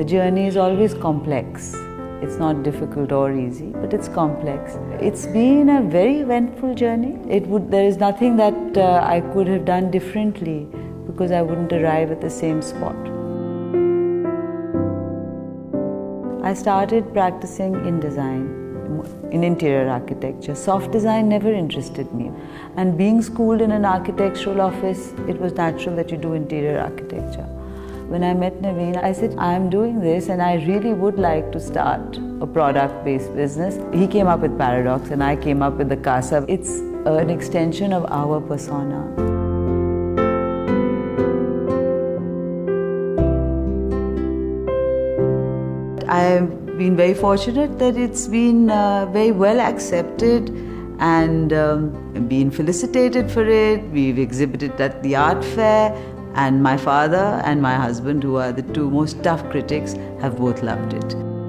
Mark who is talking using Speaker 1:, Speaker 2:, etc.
Speaker 1: The journey is always complex. It's not difficult or easy, but it's complex. It's been a very eventful journey. It would, there is nothing that uh, I could have done differently because I wouldn't arrive at the same spot. I started practicing in design, in interior architecture. Soft design never interested me. And being schooled in an architectural office, it was natural that you do interior architecture. When I met Naveen, I said, I'm doing this and I really would like to start a product based business. He came up with Paradox and I came up with the Casa. It's an extension of our persona. I've been very fortunate that it's been uh, very well accepted and um, been felicitated for it. We've exhibited at the art fair and my father and my husband, who are the two most tough critics, have both loved it.